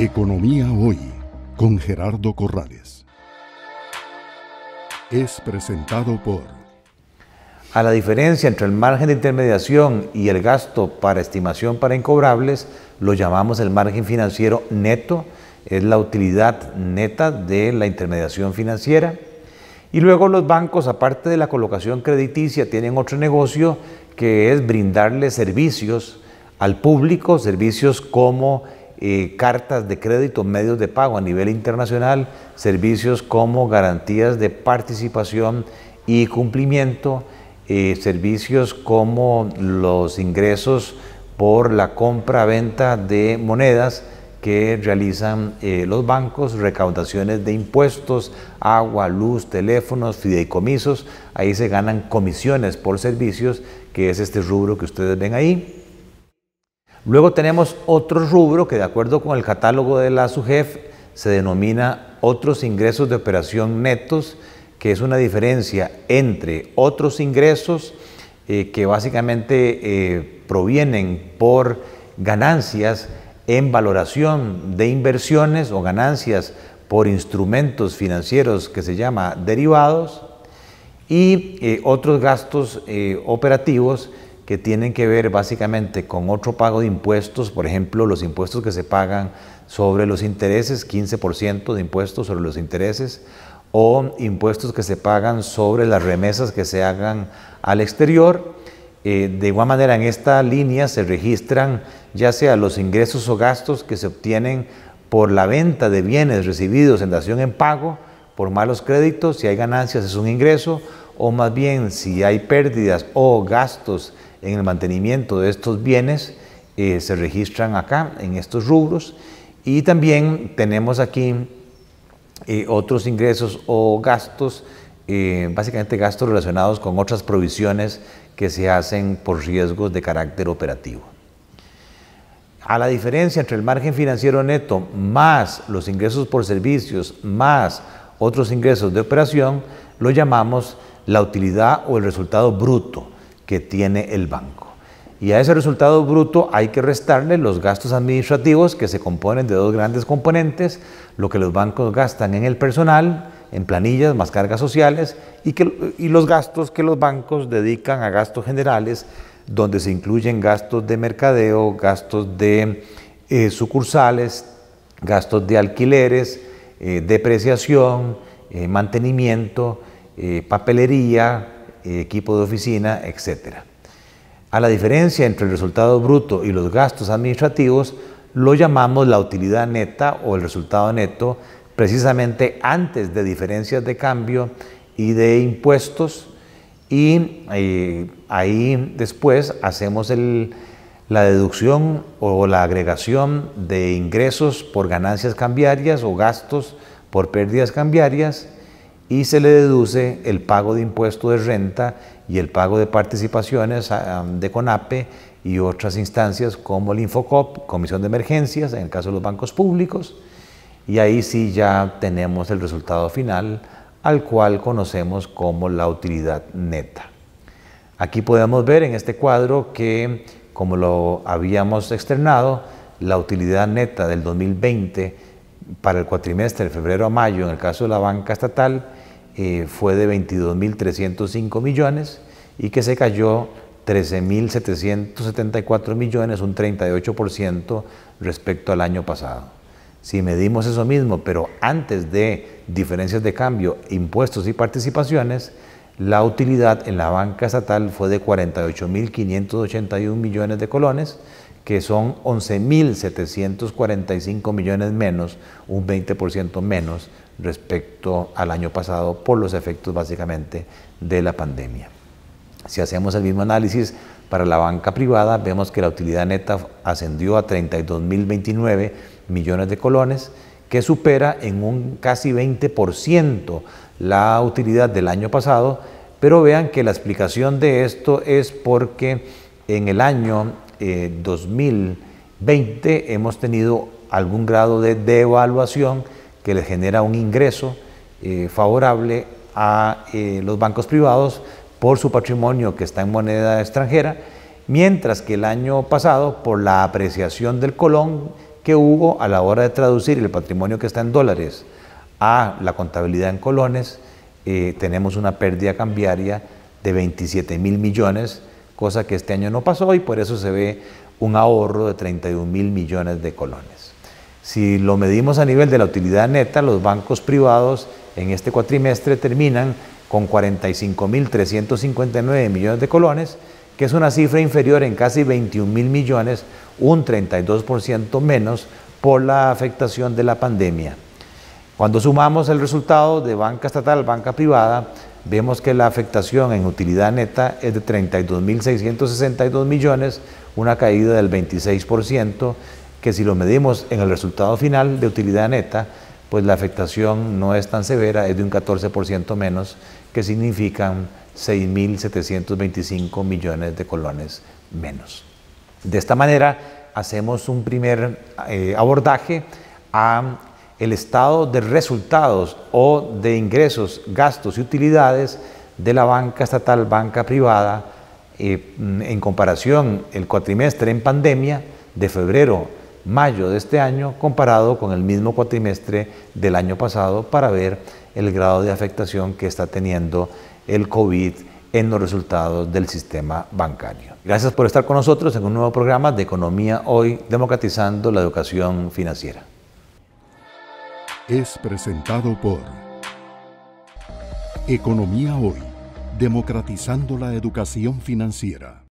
Economía Hoy con Gerardo Corrales. Es presentado por... A la diferencia entre el margen de intermediación y el gasto para estimación para incobrables, lo llamamos el margen financiero neto, es la utilidad neta de la intermediación financiera. Y luego los bancos, aparte de la colocación crediticia, tienen otro negocio que es brindarle servicios al público, servicios como eh, cartas de crédito, medios de pago a nivel internacional, servicios como garantías de participación y cumplimiento, eh, servicios como los ingresos por la compra-venta de monedas que realizan eh, los bancos, recaudaciones de impuestos, agua, luz, teléfonos, fideicomisos, ahí se ganan comisiones por servicios, que es este rubro que ustedes ven ahí. Luego tenemos otro rubro que de acuerdo con el catálogo de la SUGEF se denomina otros ingresos de operación netos, que es una diferencia entre otros ingresos eh, que básicamente eh, provienen por ganancias en valoración de inversiones o ganancias por instrumentos financieros que se llama derivados y eh, otros gastos operativos que tienen que ver básicamente con otro pago de impuestos, por ejemplo, los impuestos que se pagan sobre los intereses, 15% de impuestos sobre los intereses, o impuestos que se pagan sobre las remesas que se hagan al exterior. Eh, de igual manera, en esta línea se registran ya sea los ingresos o gastos que se obtienen por la venta de bienes recibidos en dación en pago, por malos créditos, si hay ganancias es un ingreso, o más bien si hay pérdidas o gastos en el mantenimiento de estos bienes eh, se registran acá en estos rubros y también tenemos aquí eh, otros ingresos o gastos, eh, básicamente gastos relacionados con otras provisiones que se hacen por riesgos de carácter operativo. A la diferencia entre el margen financiero neto más los ingresos por servicios más otros ingresos de operación, lo llamamos la utilidad o el resultado bruto que tiene el banco. Y a ese resultado bruto hay que restarle los gastos administrativos que se componen de dos grandes componentes, lo que los bancos gastan en el personal, en planillas más cargas sociales, y, que, y los gastos que los bancos dedican a gastos generales, donde se incluyen gastos de mercadeo, gastos de eh, sucursales, gastos de alquileres, eh, depreciación, eh, mantenimiento, papelería, equipo de oficina, etc. A la diferencia entre el resultado bruto y los gastos administrativos, lo llamamos la utilidad neta o el resultado neto precisamente antes de diferencias de cambio y de impuestos y eh, ahí después hacemos la deducción o la agregación de ingresos por ganancias cambiarias o gastos por pérdidas cambiarias y se le deduce el pago de impuesto de renta y el pago de participaciones ah, de CONAPE y otras instancias como el Infocop, Comisión de Emergencias, en el caso de los bancos públicos, y ahí sí ya tenemos el resultado final al cual conocemos como la utilidad neta. Aquí podemos ver en este cuadro que, como lo habíamos externado, la utilidad neta del 2020 para el cuatrimestre de febrero a mayo, en el caso de la banca estatal, eh, fue de 22.305 millones y que se cayó 13.774 millones, un 38% respecto al año pasado. Si medimos eso mismo, pero antes de diferencias de cambio, impuestos y participaciones, la utilidad en la banca estatal fue de 48.581 millones de colones, que son 11.745 millones menos, un 20% menos respecto al año pasado por los efectos básicamente de la pandemia. Si hacemos el mismo análisis para la banca privada, vemos que la utilidad neta ascendió a 32.029 millones de colones, que supera en un casi 20% la utilidad del año pasado, pero vean que la explicación de esto es porque en el año 2020 eh, hemos tenido algún grado de devaluación que le genera un ingreso eh, favorable a eh, los bancos privados por su patrimonio que está en moneda extranjera, mientras que el año pasado, por la apreciación del colón, que hubo a la hora de traducir el patrimonio que está en dólares a la contabilidad en colones, eh, tenemos una pérdida cambiaria de 27 mil millones, cosa que este año no pasó y por eso se ve un ahorro de 31 mil millones de colones. Si lo medimos a nivel de la utilidad neta, los bancos privados en este cuatrimestre terminan con 45.359 millones de colones, que es una cifra inferior en casi 21 mil millones, un 32% menos por la afectación de la pandemia. Cuando sumamos el resultado de banca estatal, banca privada, vemos que la afectación en utilidad neta es de 32.662 millones, una caída del 26%, que si lo medimos en el resultado final de utilidad neta, pues la afectación no es tan severa, es de un 14% menos, que significan 6.725 millones de colones menos. De esta manera, hacemos un primer eh, abordaje a el estado de resultados o de ingresos, gastos y utilidades de la banca estatal, banca privada, eh, en comparación el cuatrimestre en pandemia de febrero, mayo de este año, comparado con el mismo cuatrimestre del año pasado para ver el grado de afectación que está teniendo el COVID en los resultados del sistema bancario. Gracias por estar con nosotros en un nuevo programa de Economía Hoy, democratizando la educación financiera es presentado por Economía Hoy, democratizando la educación financiera.